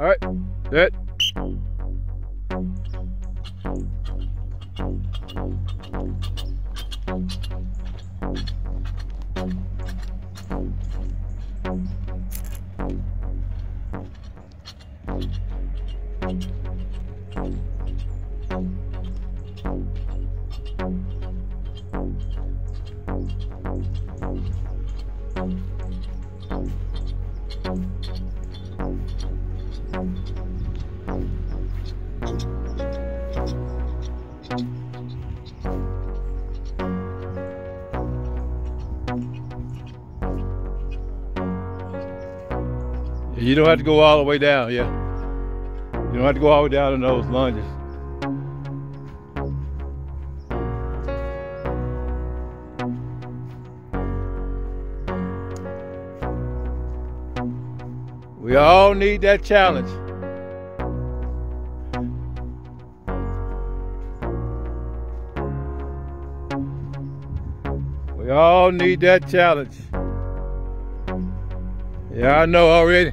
All right, set. You don't have to go all the way down, yeah. You don't have to go all the way down in those lunges. We all need that challenge. We all need that challenge. Yeah, I know already.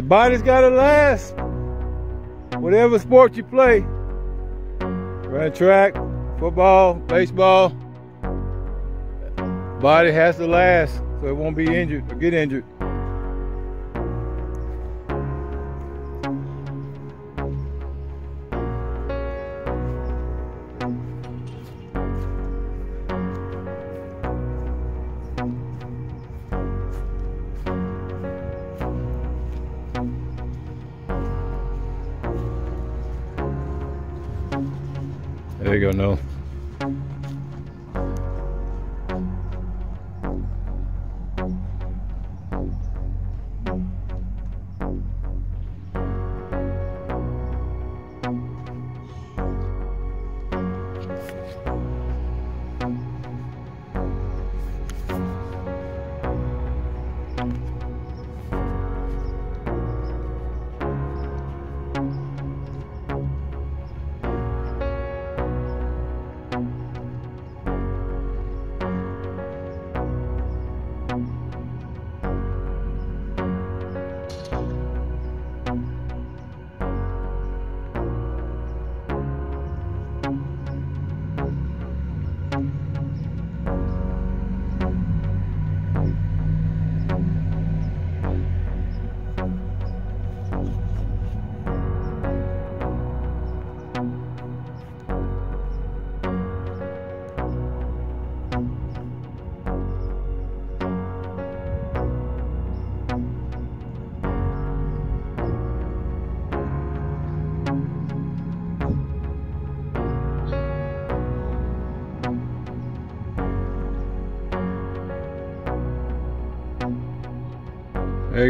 That body's gotta last. Whatever sport you play. Run track, football, baseball. Body has to last so it won't be injured or get injured.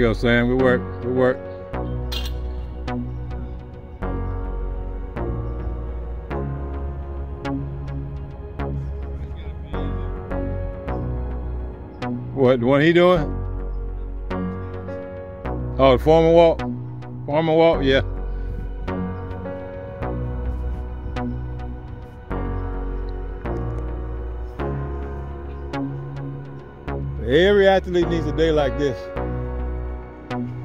You go, Sam. Good work. Good work. What, one he doing? Oh, the farmer walk? Farmer walk? Yeah. Every athlete needs a day like this.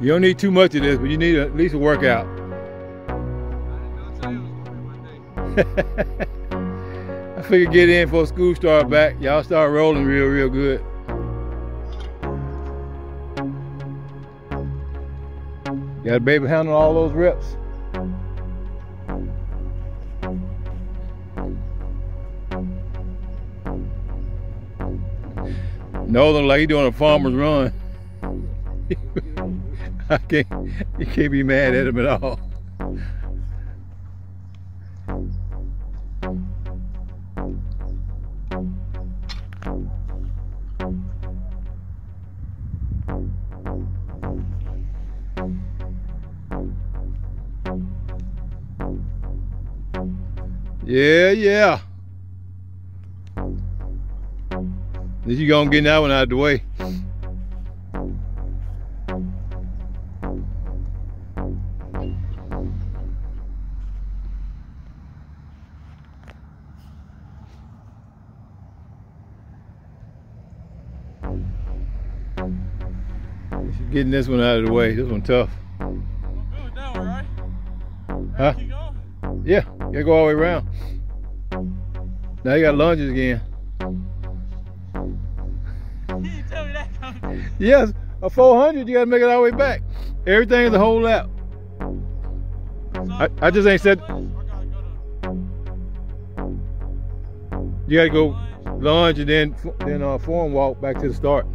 You don't need too much of this, but you need at least a workout. I figured get in for school start back. Y'all start rolling real, real good. Got a baby handling all those reps. Northern like he doing a farmer's run. I can't, you can't be mad at him at all. Yeah, yeah. At you gonna get that one out of the way. Getting this one out of the way. This one tough. Right? Huh? Yeah, you gotta go all the way around. Now you got lunges again. Yes, a 400, you gotta make it all the way back. Everything is a whole lap. So, I- I just ain't said- You gotta go lunge. lunge and then then uh, form walk back to the start.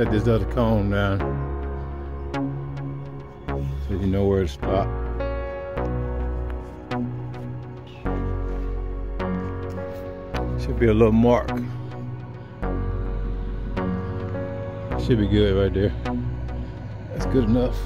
Set this other cone down so you know where to stop. Should be a little mark. Should be good right there. That's good enough.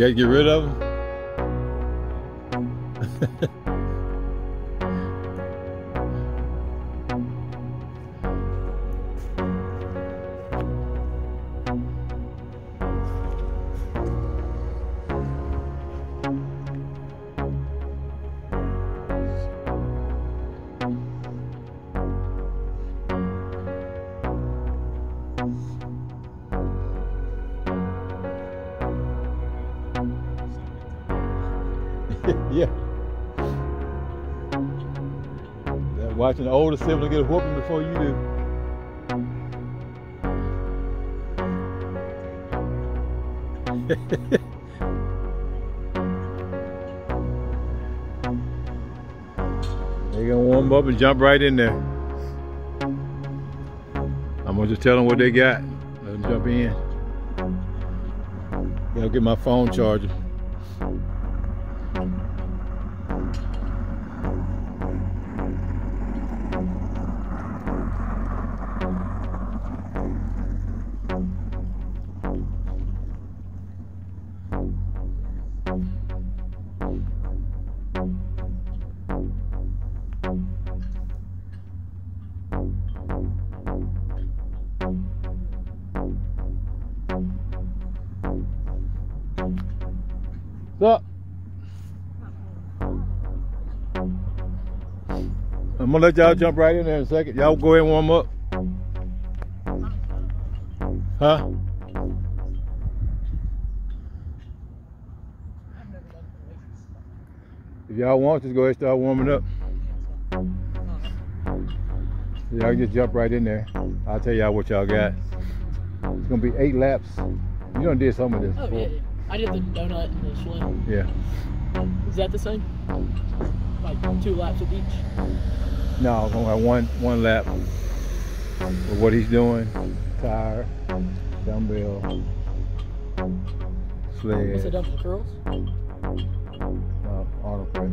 You gotta get rid of them? Yeah. That watching the older sibling get a whooping before you do. they gonna warm up and jump right in there. I'm gonna just tell them what they got. Let them jump in. Gotta get my phone charger. Gonna let y'all jump right in there in a second. Y'all go ahead and warm up. Huh? If y'all want, just go ahead and start warming up. Y'all can just jump right in there. I'll tell y'all what y'all got. It's gonna be eight laps. You done did some of this Oh before. yeah, I did the donut and the swim. Yeah. Is that the same? Like two laps of each? No, I'm gonna have one one lap of what he's doing. Tire, dumbbell, sled. What's the sled, dumbbell curls? uh, arm press.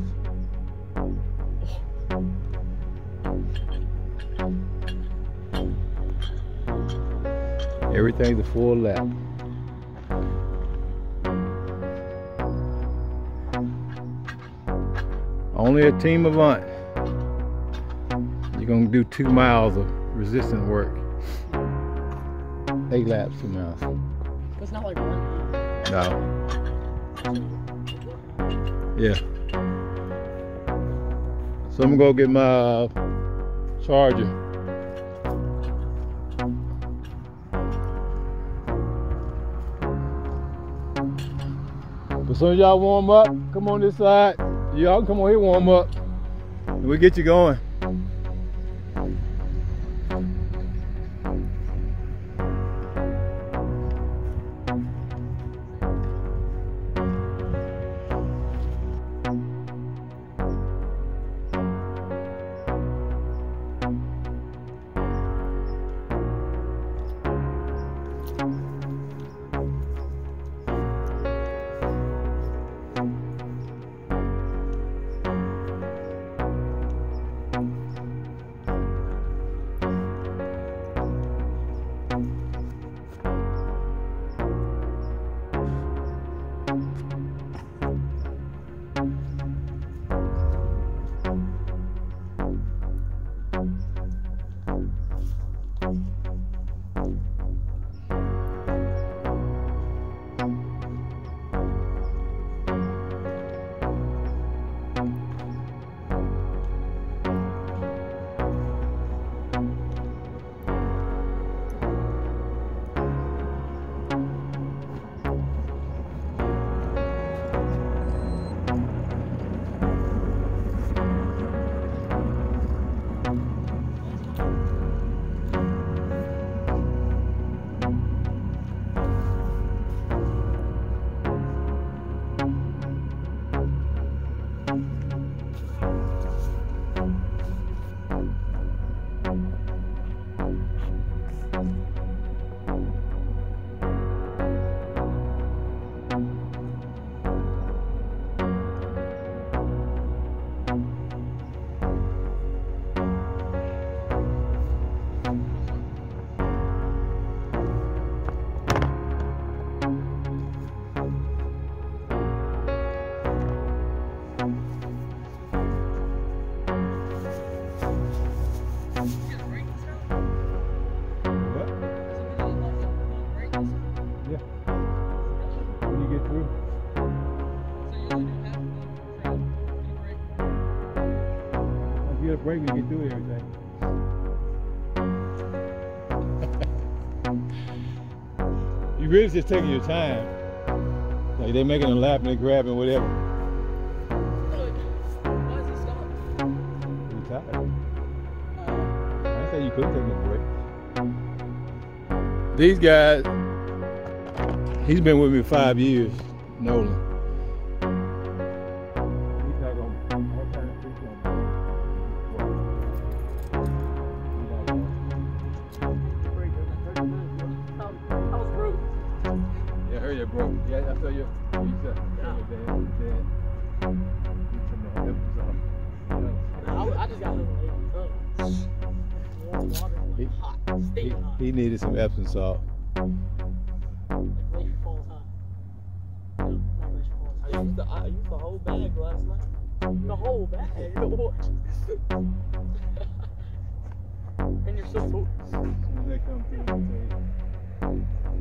Everything's a full lap. Only a team of event. You're gonna do two miles of resistance work. Eight laps, two miles. It's not like running. No. Yeah. So I'm gonna go get my uh, charger. But soon as y'all warm up, come on this side. Y'all come on here warm up. And we get you going. Really just taking your time. Like they're making a lap and they grabbing whatever. Why is he stopping? You tired. I didn't you couldn't take break. These guys, he's been with me five years, Noland. He- hot, He, he needed some Epsom salt. Like Falls Falls. I used the I used the whole bag last night. The whole bag. and you're so. As soon as they come through, say, oh,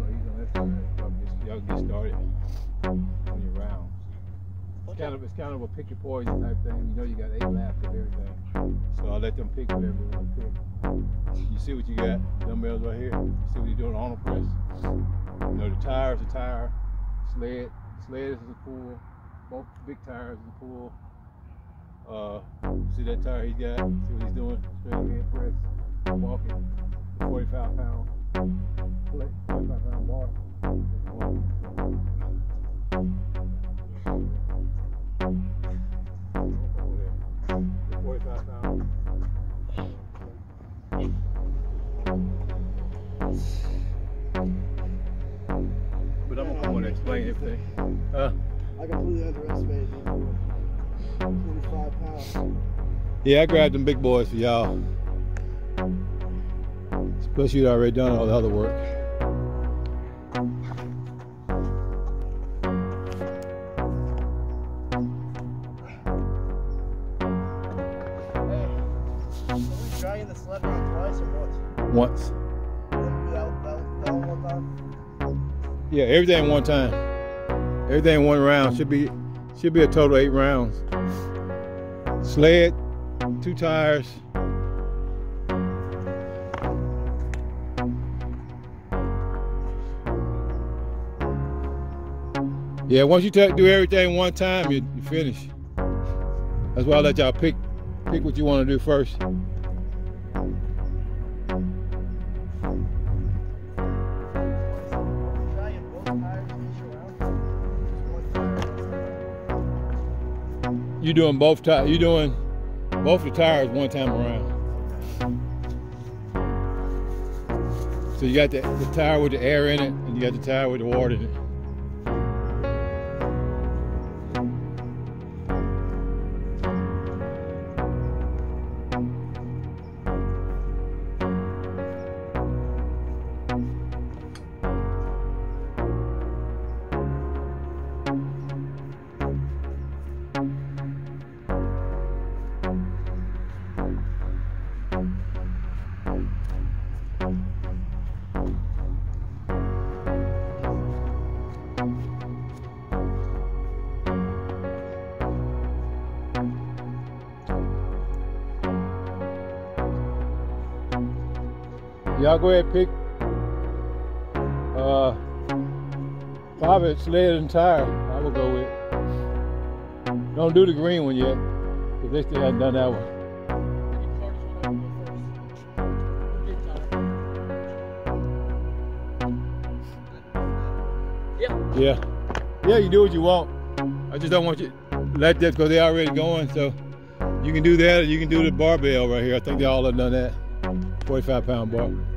he's on that side. Y'all get- started on your rounds. It's kind of it's kind of a pick your poison type thing. You know you got eight laps of everything. So I let them pick whatever they want to pick. You see what you got? Dumbbells right here. You see what you're doing on the press. You know the tire is a tire. Sled. Sled is a pull. Both big tires is a pull. Uh, see that tire he's got? See what he's doing? Straight ahead press. Walking. 45 pound 45 pound bar. I'm gonna come on and explain everything. Uh, I completely underestimated you. 25 pounds. yeah, I grabbed them big boys for y'all. Plus, you'd already done all the other work. Hey, are we dragging the sled around twice or what? Once. Yeah, everything one time. Everything one round should be should be a total eight rounds. Sled, two tires. Yeah, once you do everything one time, you, you finish. That's why I let y'all pick pick what you want to do first. You doing both tires? You doing both the tires one time around. So you got the, the tire with the air in it, and you got the tire with the water in it. Y'all go ahead and pick uh sled and tire. I will go with. Don't do the green one yet, because they still haven't done that one. Yeah. Yeah, you do what you want. I just don't want you to let that because they're already going. So you can do that or you can do the barbell right here. I think they all have done that. 45 pound bar.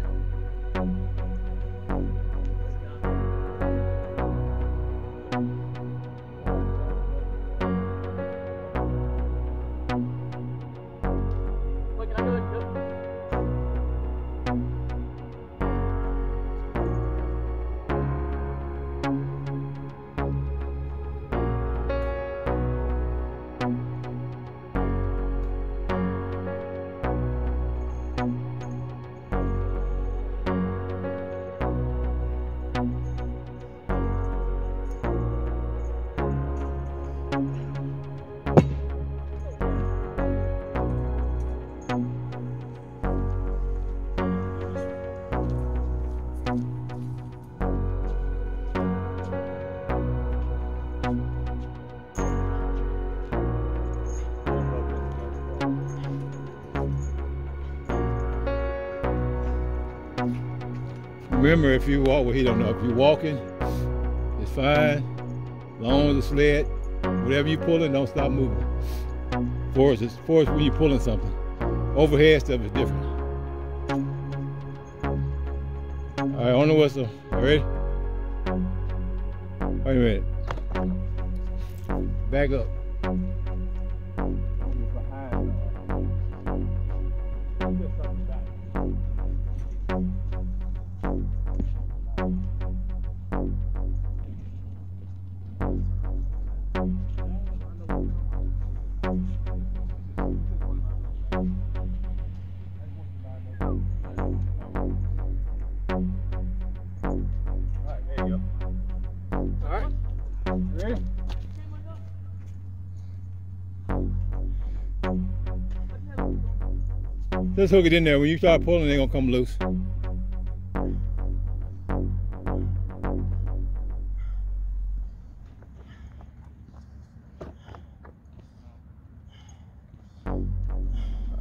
Remember, if you walk, well, he don't know. If you're walking, it's fine. Long as the sled, whatever you're pulling, don't stop moving. Force is when you're pulling something. Overhead stuff is different. All right, on the whistle. All ready? Wait a minute. Back up. Just hook it in there. When you start pulling, they're gonna come loose.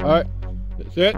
All right, that's it.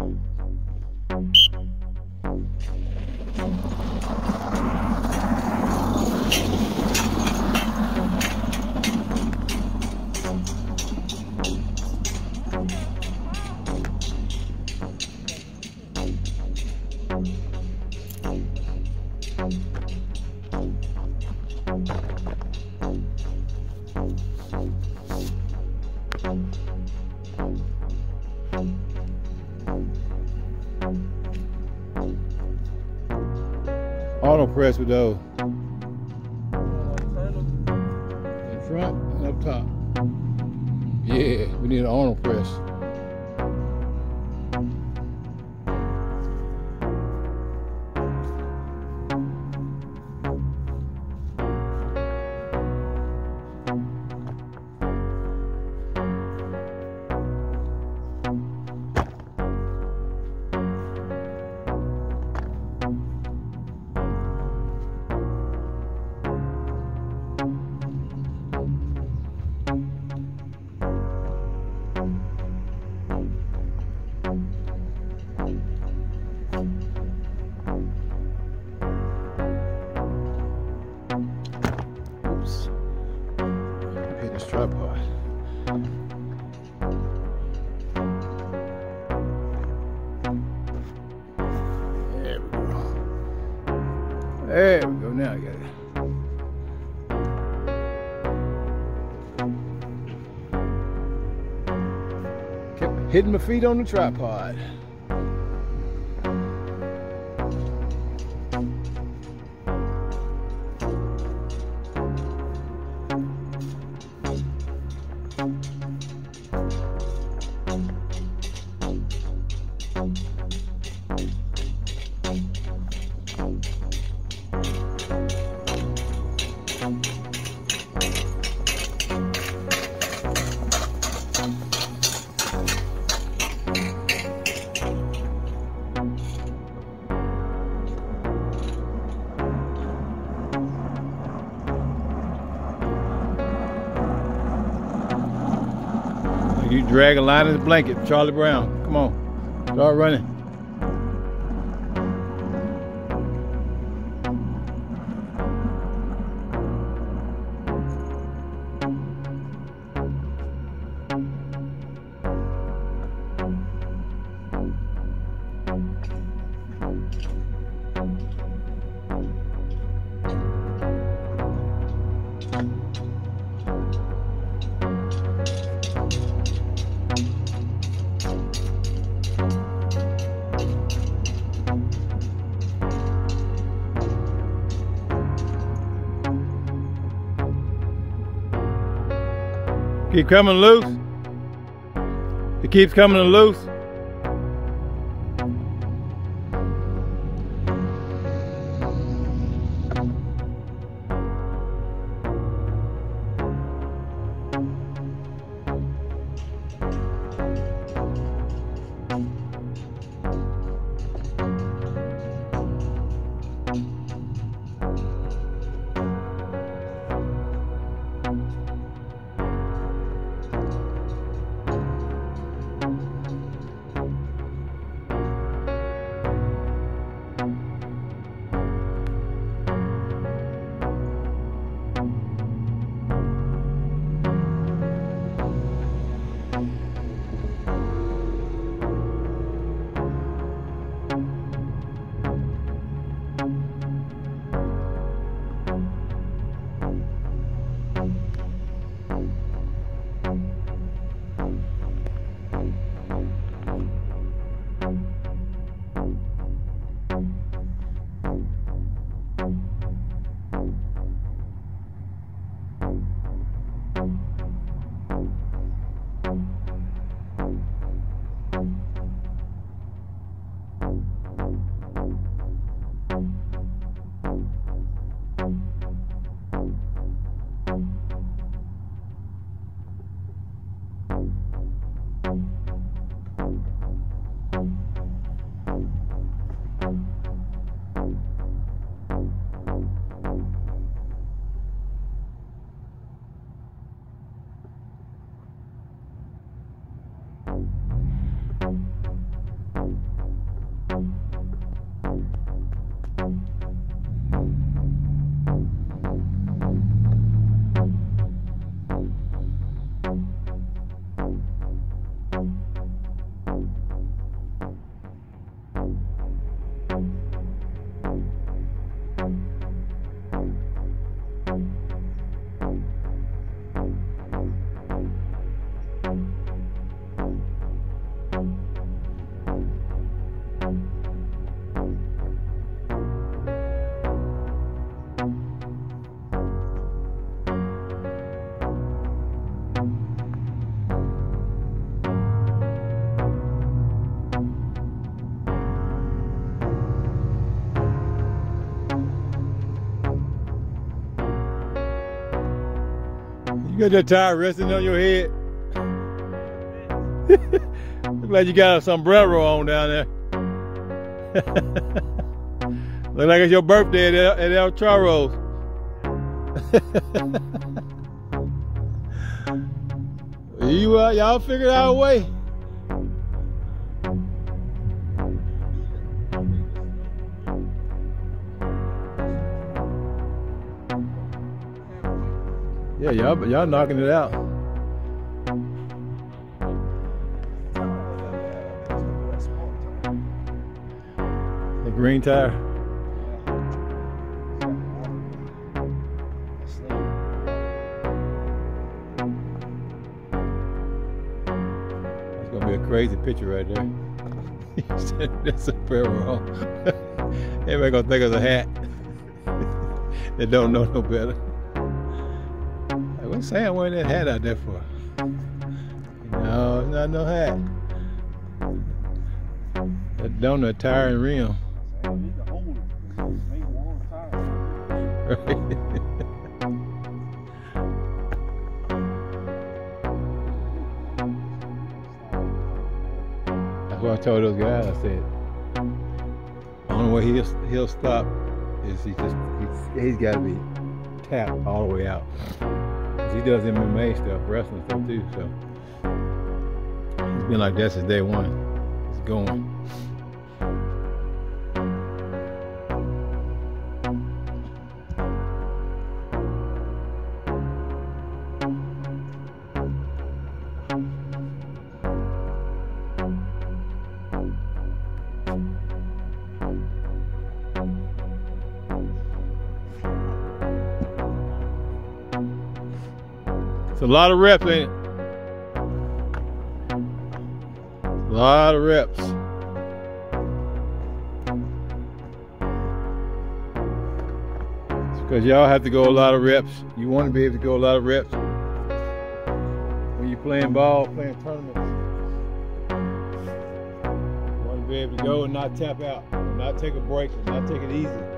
Hitting my feet on the tripod. You drag a line in the blanket, Charlie Brown. Come on, start running. Keep coming loose. It keeps coming loose. Got that tire resting on your head. Look like you got a sombrero on down there. Look like it's your birthday at El, El Charros. you uh, y'all figured out a way. Yeah, y'all y'all knocking it out. The green tire. That's gonna be a crazy picture right there. That's a prayer roll. Everybody gonna think it's a hat. they don't know no better. What's Sam wearing that hat out there for? No, it's not no hat. That donut tire and rim. That's what I told those guys. I said, only way he'll he'll stop is he just he's, he's got to be tapped all the way out. 'Cause he does MMA stuff, wrestling stuff too. So he's been like that since day one. It's going. Lot of reps, ain't it? A lot of reps. Because y'all have to go a lot of reps. You want to be able to go a lot of reps when you're playing ball, playing tournaments. You want to be able to go and not tap out, not take a break, not take it easy.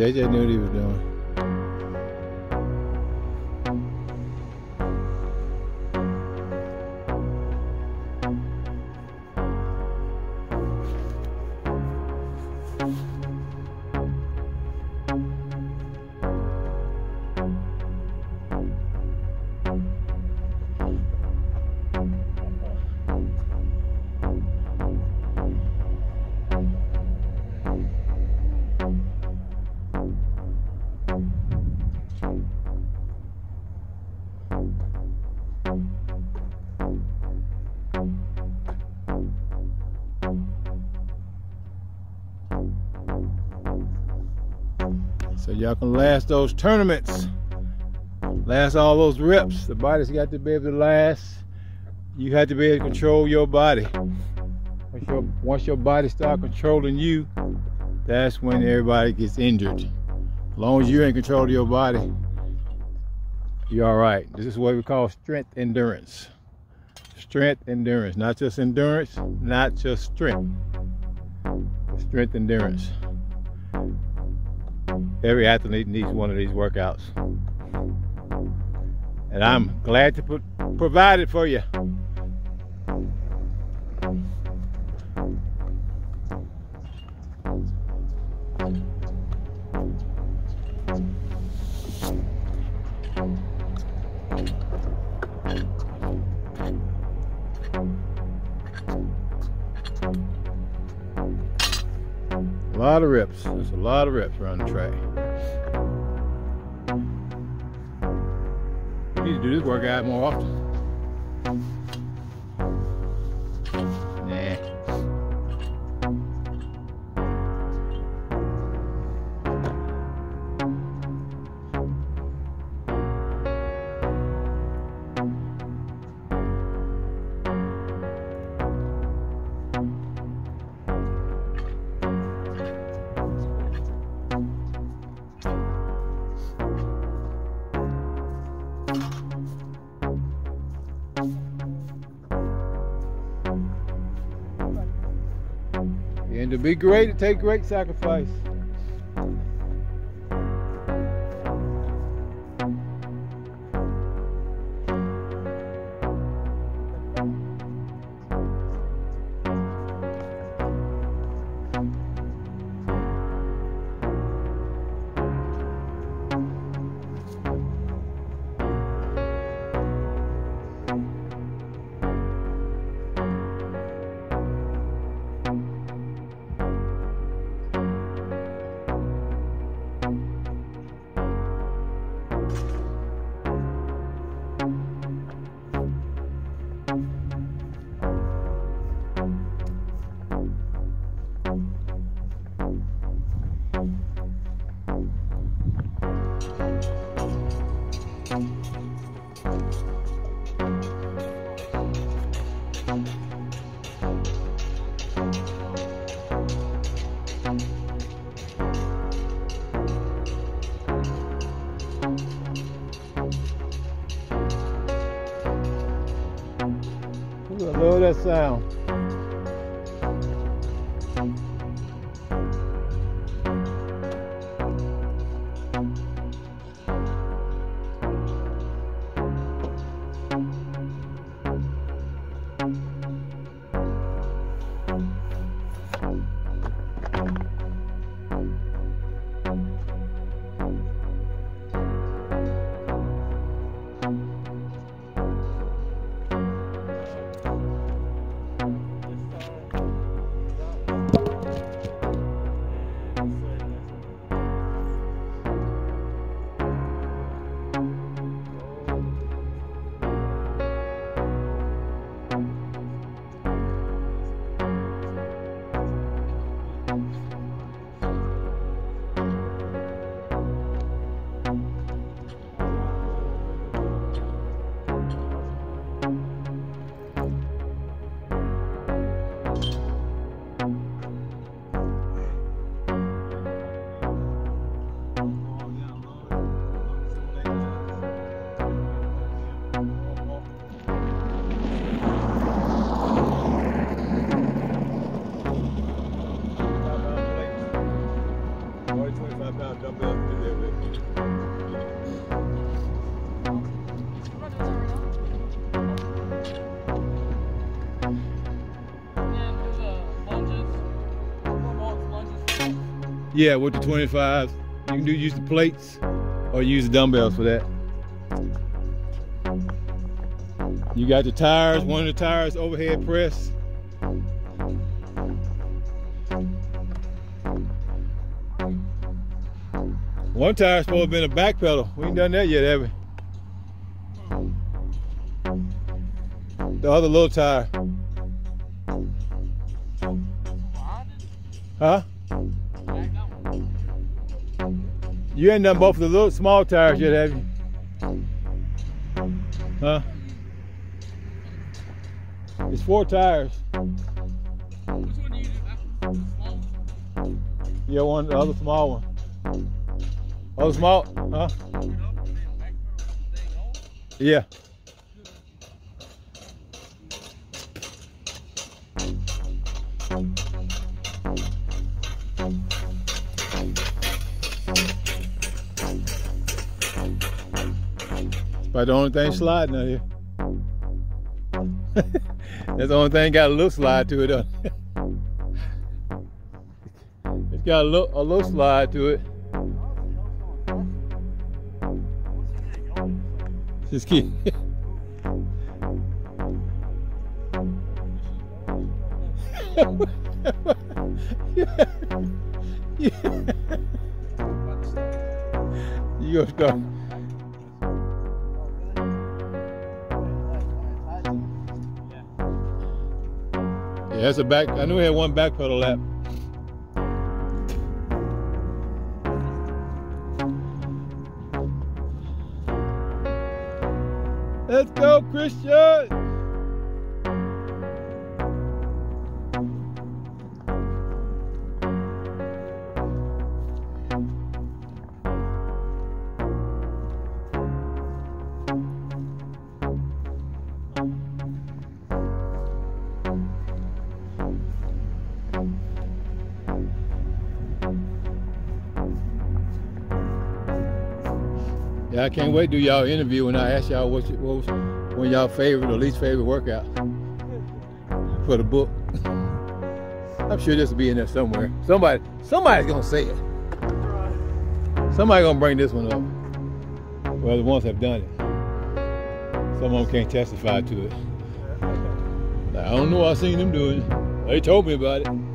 JJ knew what he was doing. Y'all can last those tournaments. Last all those reps. The body's got to be able to last. You have to be able to control your body. Once your, once your body starts controlling you, that's when everybody gets injured. As long as you're in control of your body, you're all right. This is what we call strength endurance. Strength endurance, not just endurance, not just strength. Strength endurance. Every athlete needs one of these workouts. And I'm glad to put, provide it for you. A lot of reps. There's a lot of reps around the track. To be great, it takes great sacrifice. Yeah, with the 25s. You can do use the plates or use the dumbbells for that. You got the tires, one of the tires overhead press. One tire's supposed to be in a back pedal. We ain't done that yet, have we? The other little tire. Huh? You ain't done both of the little small tires yet, have you? Huh? It's four tires. Yeah, one, the other small one. Other small, huh? Turn about the only thing um, sliding out here. That's the only thing got a little slide to it. Though. it's got a little, a little slide to it. Just keep. you gonna start. That's a back. I knew we had one back pedal lap. Let's go, Christian! I can't wait to do y'all interview when I ask y'all what, was one y'all favorite or least favorite workout for the book. I'm sure this will be in there somewhere. Somebody, somebody's gonna say it. Somebody gonna bring this one up. Well, the ones have done it. Some of them can't testify to it. I don't know. I seen them doing it. They told me about it.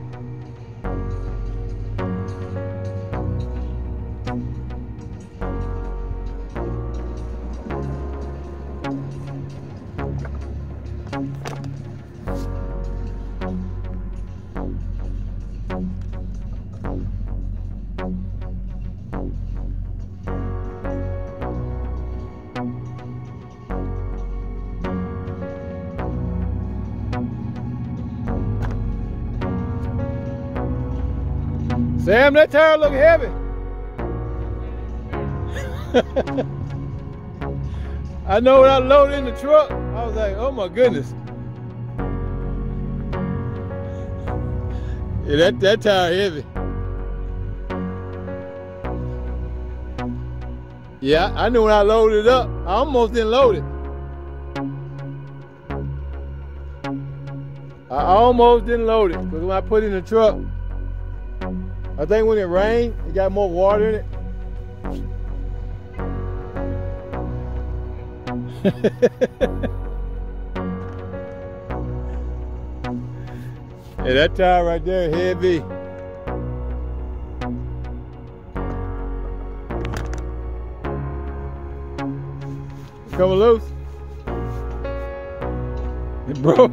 Tire look heavy. I know when I loaded in the truck, I was like, oh my goodness. Yeah, that, that tire heavy. Yeah, I knew when I loaded it up, I almost didn't load it. I almost didn't load it because when I put it in the truck, I think when it rained, it got more water in it. yeah, that tire right there, heavy. Coming loose. It broke.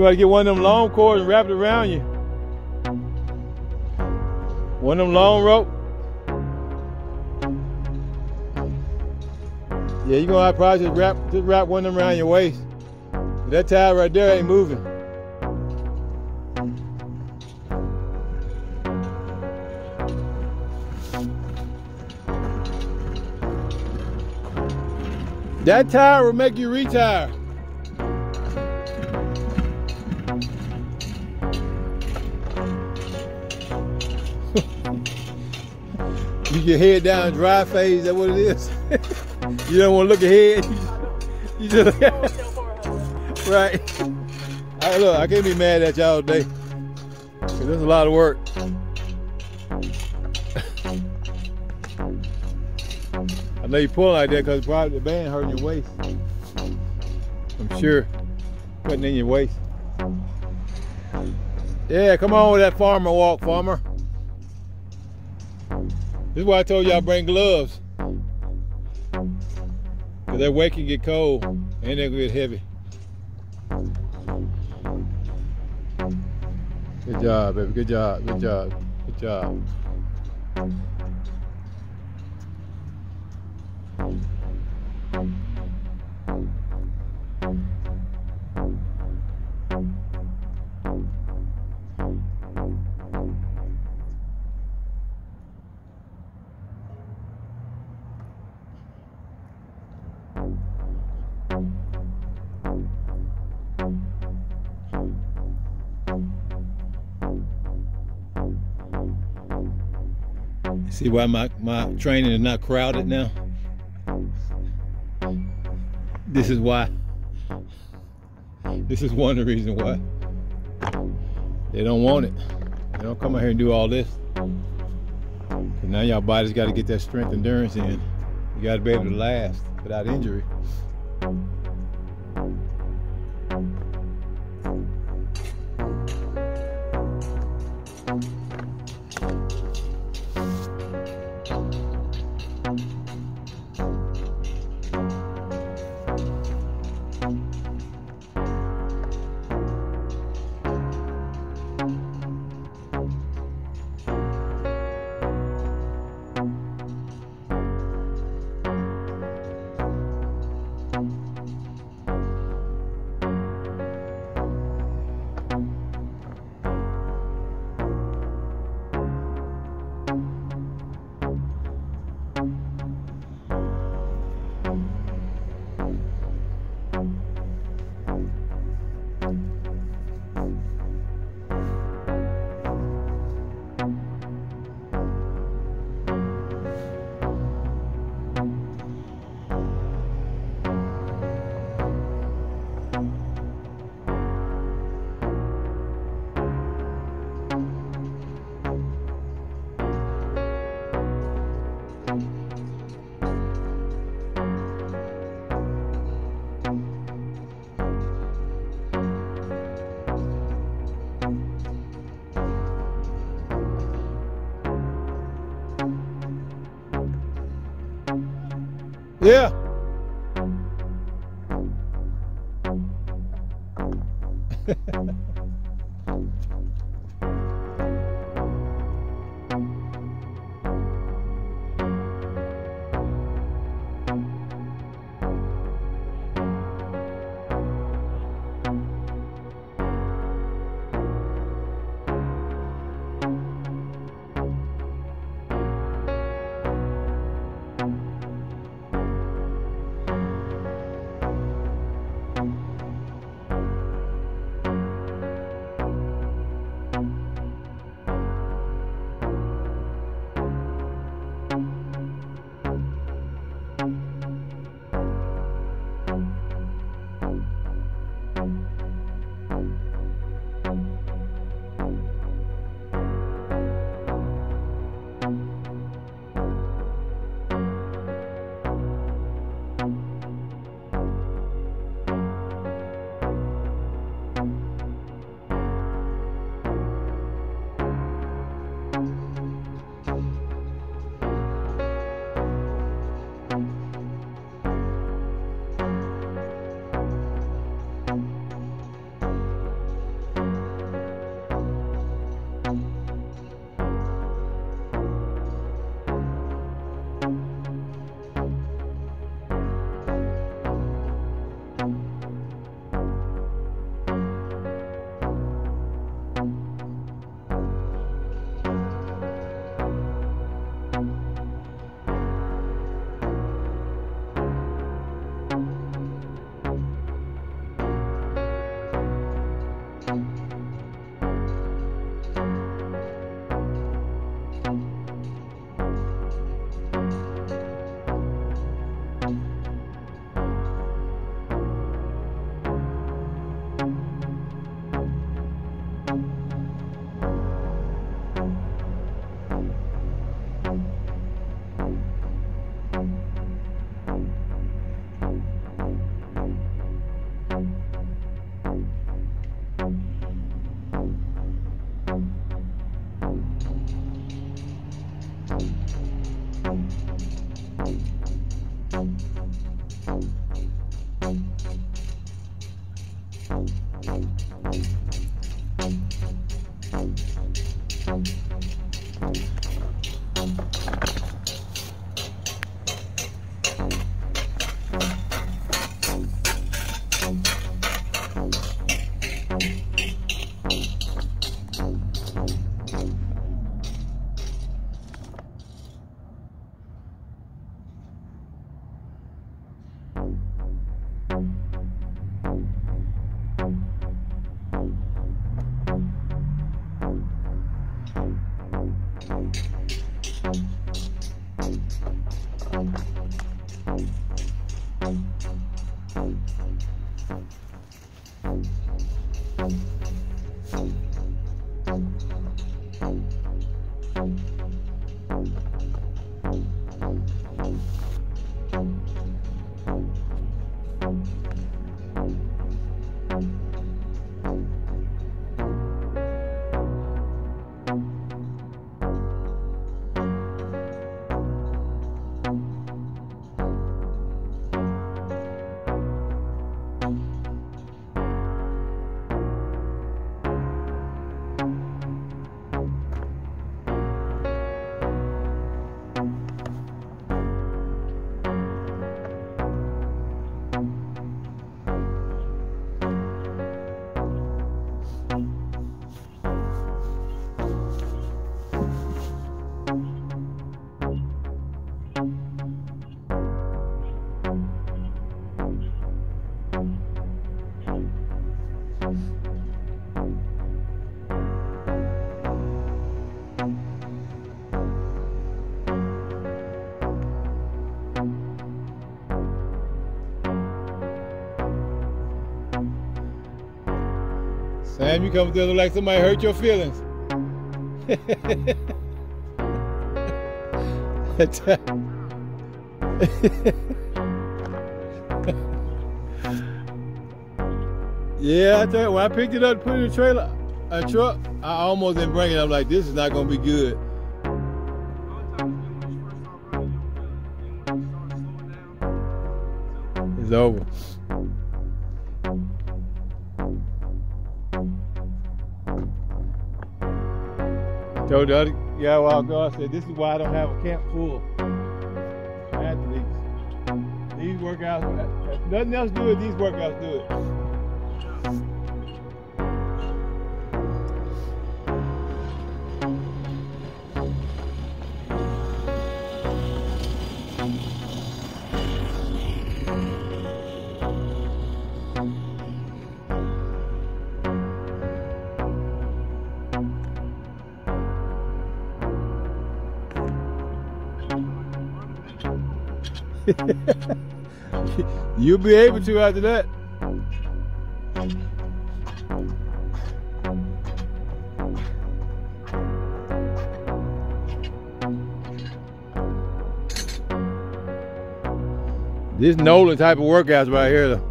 You gotta get one of them long cords and wrap it around you. One of them long rope. Yeah, you're gonna probably just wrap just wrap one of them around your waist. That tire right there ain't moving. That tire will make you retire. You get head down dry phase, that what it is? you don't want to look ahead. You just, right. I, look, I can't be mad at y'all today. Cause there's a lot of work. I know you pulling like that because probably the band hurting your waist. I'm sure. Putting in your waist. Yeah, come on with that farmer walk, farmer. This is why I told y'all bring gloves. Cause that weight can get cold and they get heavy. Good job, baby. Good job. Good job. Good job. See why my, my training is not crowded now? This is why. This is one of the reasons why. They don't want it. They don't come out here and do all this. Now y'all bodies got to get that strength endurance in. You got to be able to last without injury. Yeah. Bye. Sam, you come through look like somebody hurt your feelings. yeah, I tell you, when I picked it up, put it in the trailer, a truck, I almost didn't bring it. I'm like, this is not gonna be good. It's the told the other guy a while ago, I said, this is why I don't have a camp full. Of athletes. These workouts, nothing else do it, these workouts do it. You'll be able to after that. This Noland type of workouts right here though.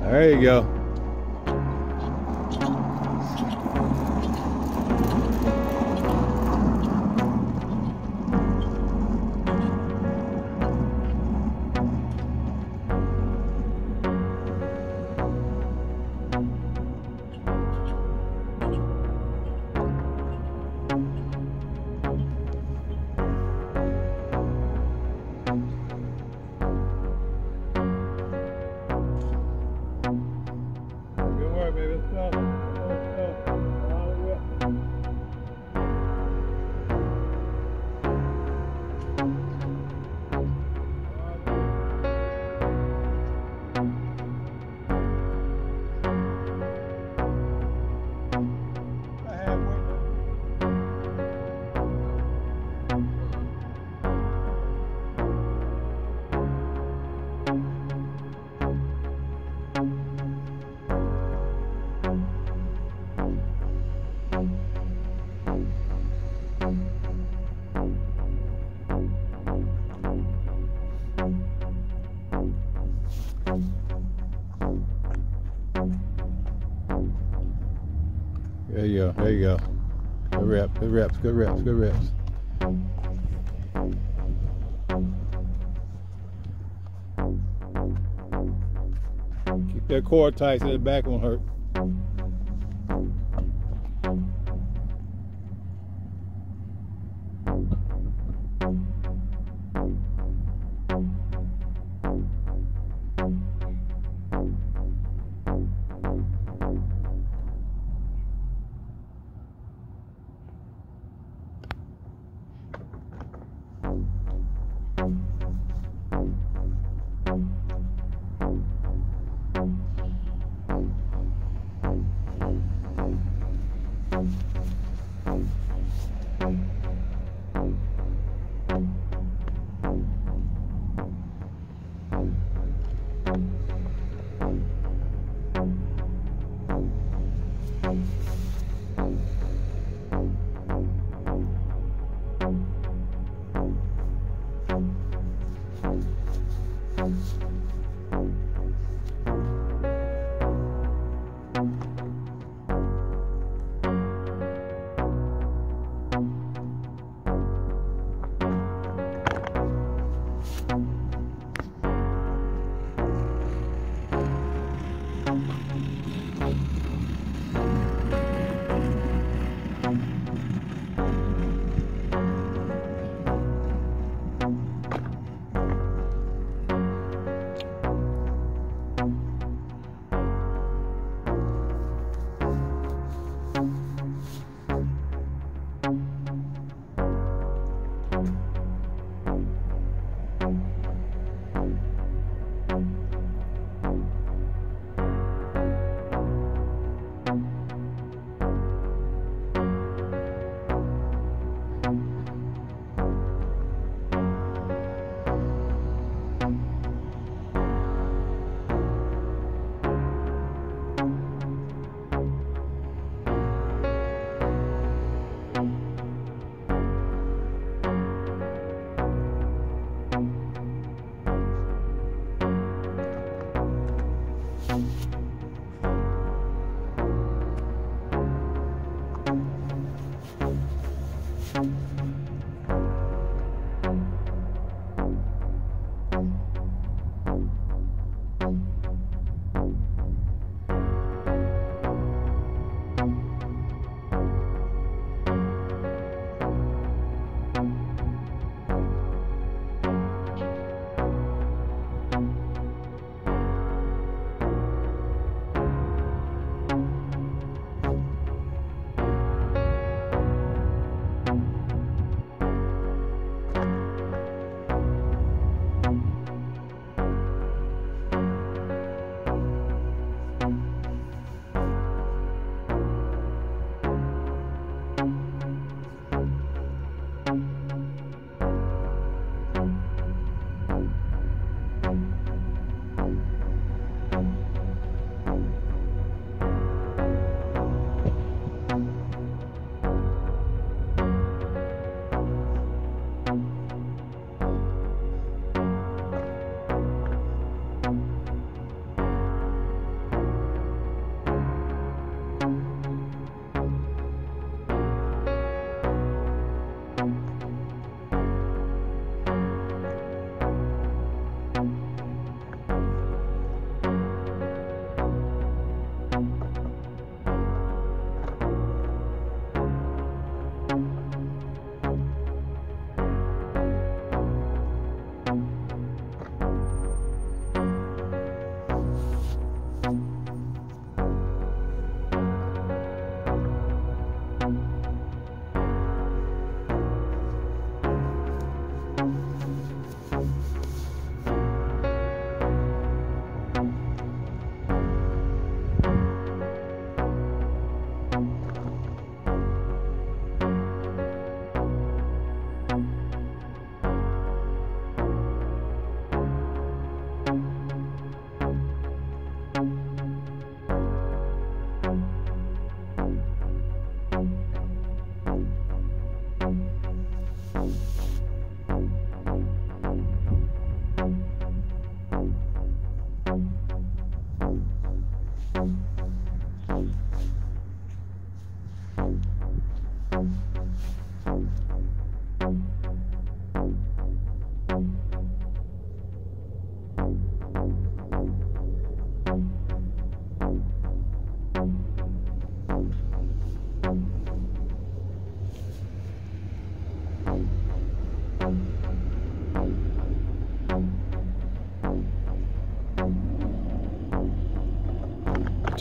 There you go. Good reps. Good reps. Keep that core tight so the back won't hurt.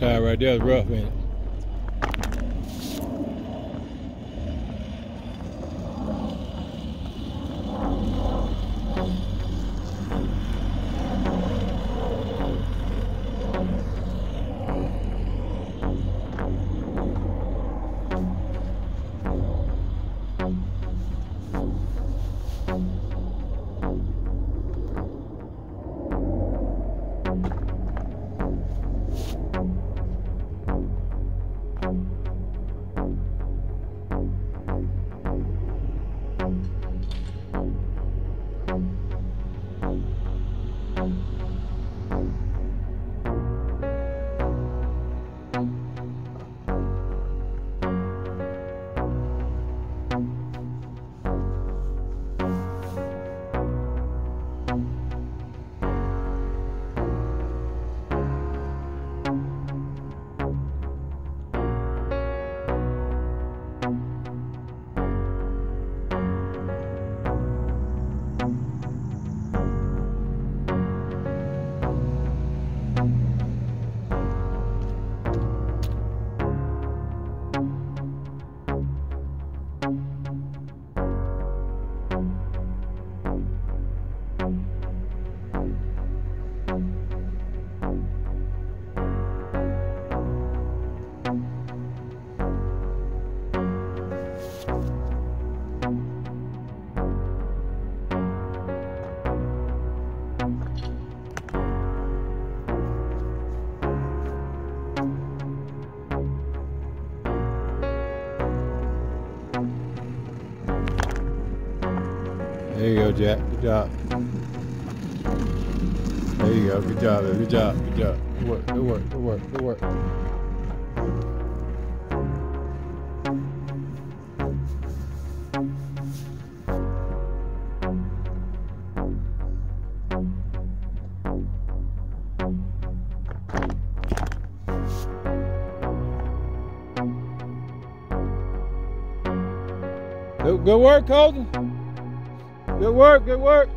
Side right there is rough, ain't it? Jack. Good job. There you go. Good job. Good job. Good job. Good work. Good work. Good work. Good work. Good, work, Colton. Good work, good work.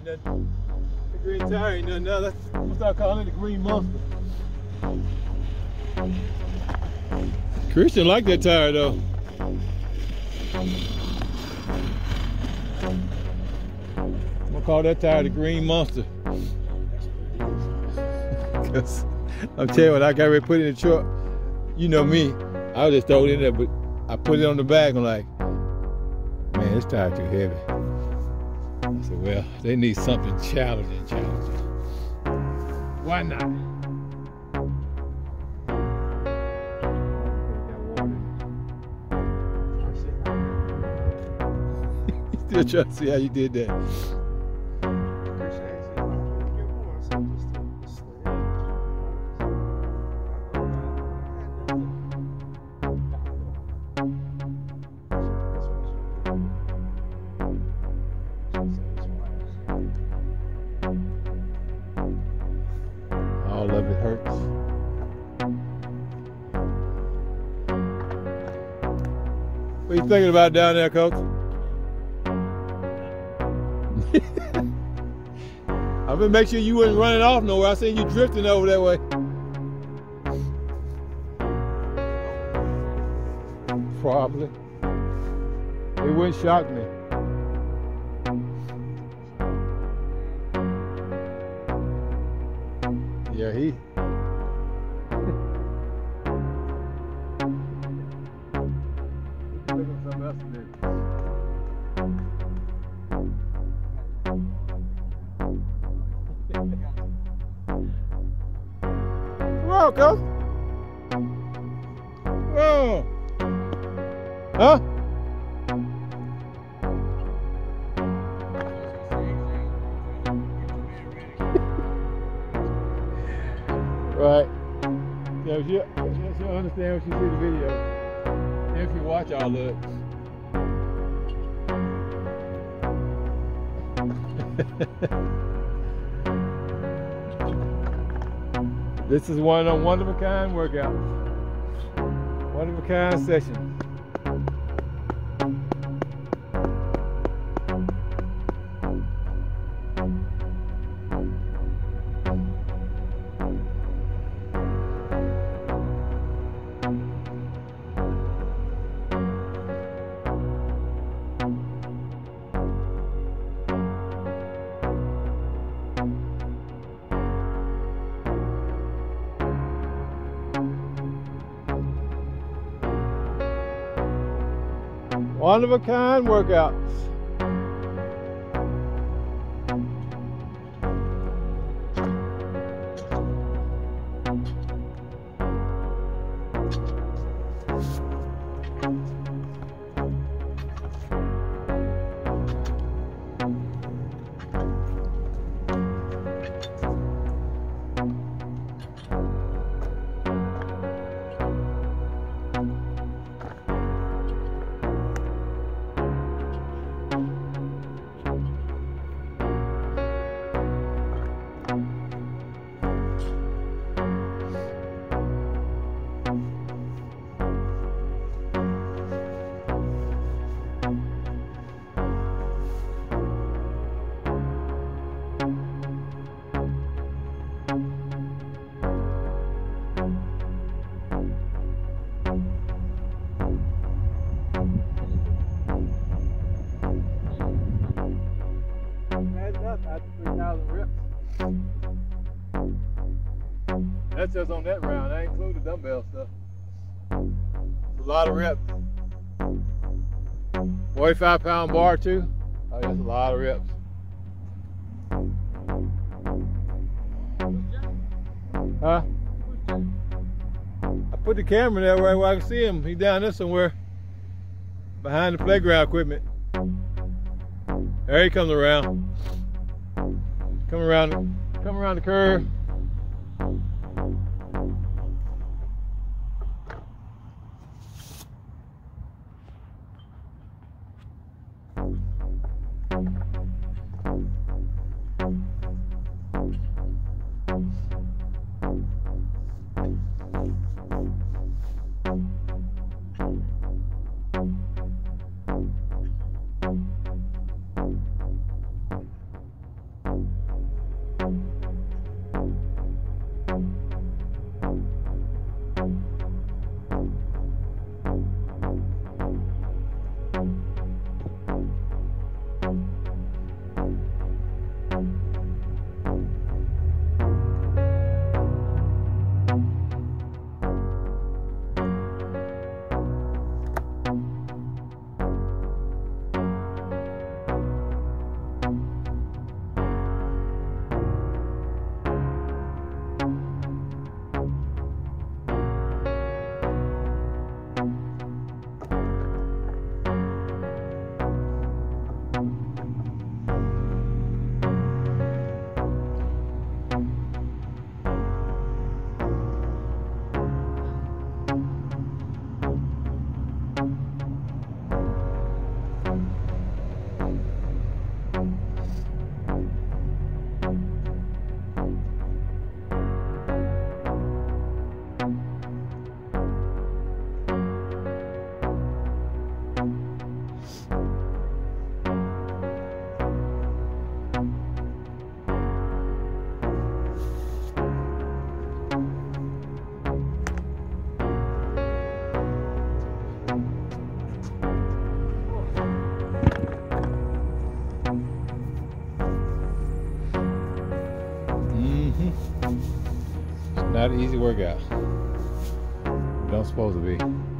The green tire ain't nothing else. I'm gonna calling it the green monster. Christian like that tire though. I'm gonna call that tire the green monster. Cause I'm telling you what, I got ready to put it in the truck. You know me, I just throw it in there, but I put it on the back I'm like, man, this tire too heavy. They need something challenging, challenging. Why not? Still trying to see how you did that. Thinking about down there, coach? I'm gonna make sure you wasn't running off nowhere. I seen you drifting over that way. Probably. It wouldn't shock me. This is one of a kind workout. One of a kind session. Of a kind workouts. That's on that round. I include the dumbbell stuff. It's a lot of reps. 45 pound bar too. Oh, that's a lot of reps. Huh? I put the camera there where, where I can see him. He's down there somewhere. Behind the playground equipment. There he comes around. Come around come around the curve. Mm-hmm. not an easy workout. Don't supposed to be.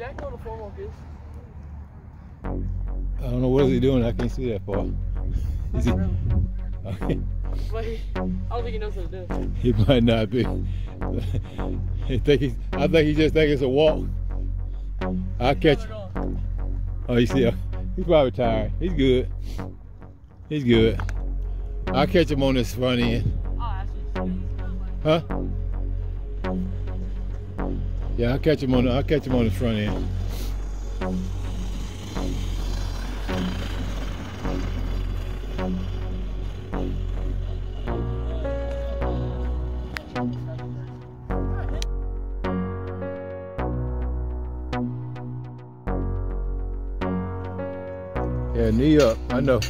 Jack know the four walk is? I don't know what is he doing. I can't see that far. Is he? Really? Okay. But he, I don't think he knows what to do. He might not be. I think he's. I think he just think it's a walk. I'll catch. All. Oh, you see, him? he's probably tired. He's good. He's good. I'll catch him on this front end. Oh, actually, Huh? Yeah, I'll catch him on. The, I'll catch him on the front end. Yeah, knee up. I know.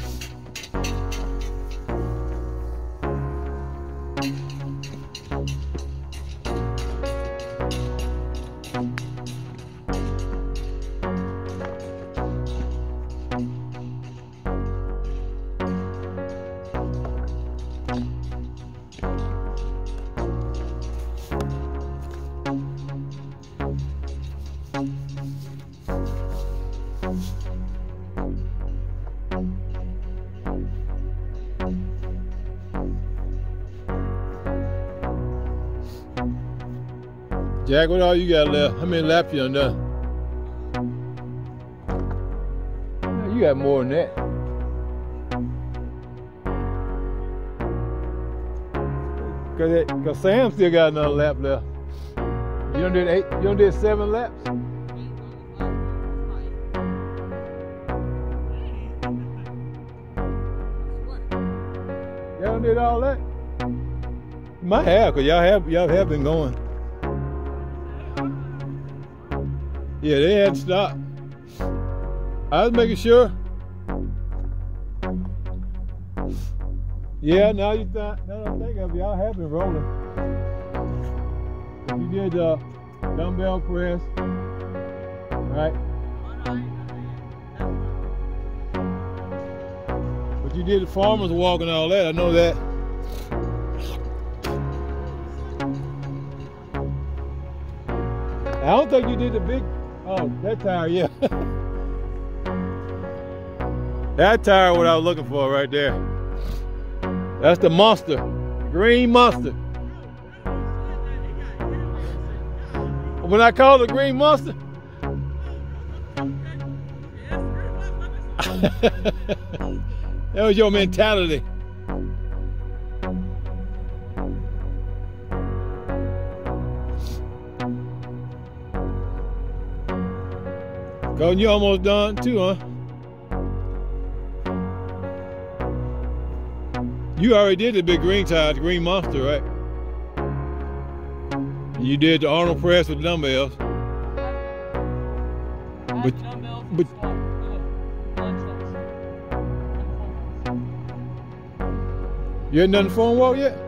Jack, what all you got left? How many laps you done done? You got more than that. Cause, it, Cause Sam still got another lap left. You done did eight, you done did seven laps? Y'all done did all that? Might have, cause y'all have y'all have been going. Yeah, they had to stop. I was making sure. Yeah, now you thought, now that I think of y'all have been rolling. You did uh, dumbbell press, right? But you did the farmer's walk and all that, I know that. I don't think you did the big, oh, that tire, yeah. that tire, what I was looking for right there. That's the monster, green monster. When I call the green monster, that was your mentality. Colton, you almost done too, huh? You already did the big green tire, the green monster, right? You did the Arnold press with dumbbells. But- but- You hadn't done the phone walk yet?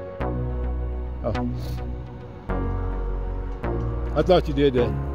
Oh. I thought you did that.